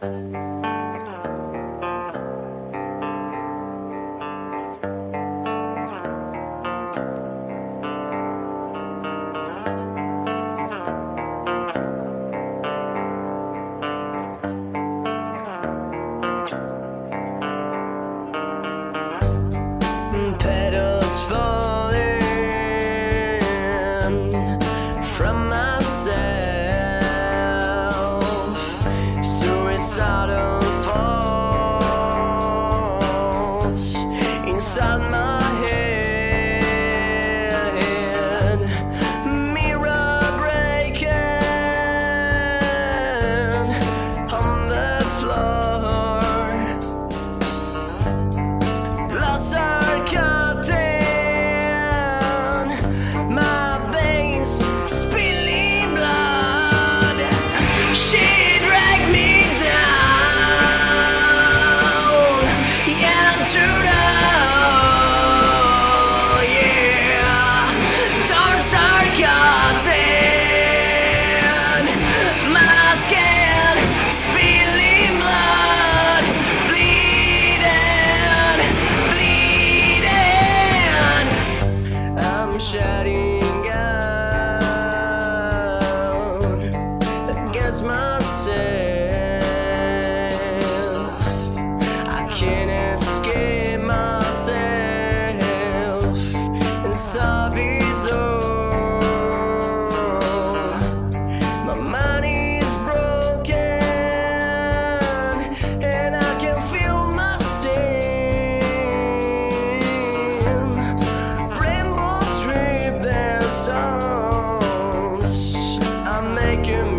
嗯。Suicidal thoughts inside my head, can't escape myself arms. My mind is broken, and I can feel my and making